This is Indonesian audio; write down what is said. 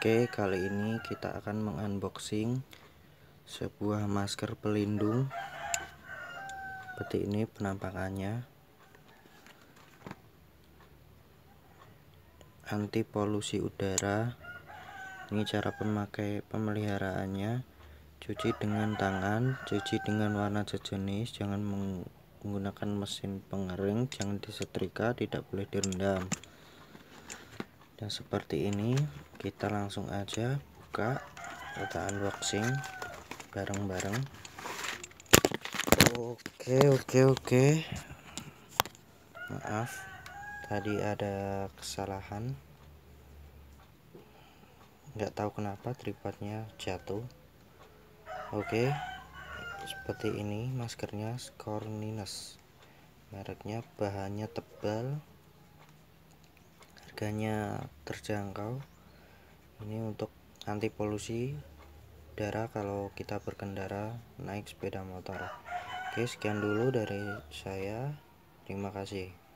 Oke, kali ini kita akan mengunboxing sebuah masker pelindung. Seperti ini penampakannya. Anti polusi udara. Ini cara pemakai pemeliharaannya. Cuci dengan tangan, cuci dengan warna sejenis, jangan menggunakan mesin pengering, jangan disetrika, tidak boleh direndam dan seperti ini kita langsung aja buka kita unboxing bareng-bareng. Oke oke oke. Maaf tadi ada kesalahan. Nggak tahu kenapa tripodnya jatuh. Oke seperti ini maskernya Scornines mereknya bahannya tebal. Harganya terjangkau ini untuk anti polusi udara kalau kita berkendara naik sepeda motor. Oke sekian dulu dari saya. Terima kasih